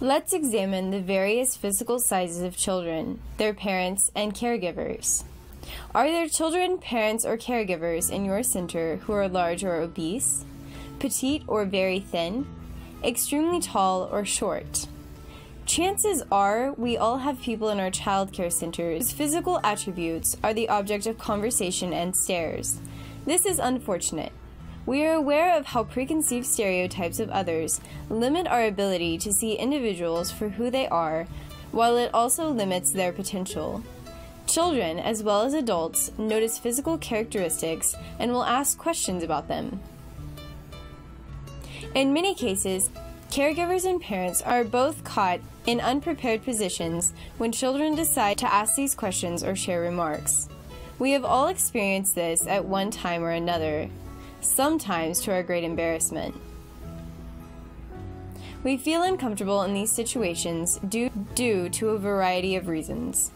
Let's examine the various physical sizes of children, their parents, and caregivers. Are there children, parents, or caregivers in your center who are large or obese, petite or very thin, extremely tall or short? Chances are we all have people in our child care centers whose physical attributes are the object of conversation and stares. This is unfortunate. We are aware of how preconceived stereotypes of others limit our ability to see individuals for who they are, while it also limits their potential. Children, as well as adults, notice physical characteristics and will ask questions about them. In many cases, caregivers and parents are both caught in unprepared positions when children decide to ask these questions or share remarks. We have all experienced this at one time or another, sometimes to our great embarrassment. We feel uncomfortable in these situations due, due to a variety of reasons.